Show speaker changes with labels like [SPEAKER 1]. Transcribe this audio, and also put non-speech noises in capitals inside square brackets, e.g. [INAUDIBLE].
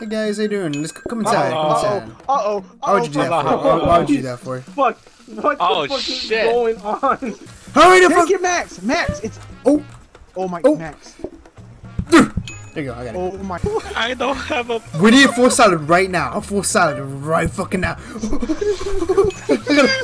[SPEAKER 1] Hey guys, how you doing? Let's come inside. Come inside.
[SPEAKER 2] Uh oh.
[SPEAKER 1] Why would you do that for? Why, would you do that for? [LAUGHS]
[SPEAKER 2] Fuck. What
[SPEAKER 3] Oh,
[SPEAKER 2] the fuck
[SPEAKER 3] shit.
[SPEAKER 2] is going on?
[SPEAKER 1] Hurry the
[SPEAKER 2] Take
[SPEAKER 1] fuck!
[SPEAKER 2] Get Max. Max. It's.
[SPEAKER 1] Oh,
[SPEAKER 2] Oh my.
[SPEAKER 1] Oh.
[SPEAKER 2] Max.
[SPEAKER 1] there you go. I got it.
[SPEAKER 2] Oh my. [LAUGHS]
[SPEAKER 3] I don't have a.
[SPEAKER 1] We need a full salad right now. A full salad right fucking now. [LAUGHS] I gotta,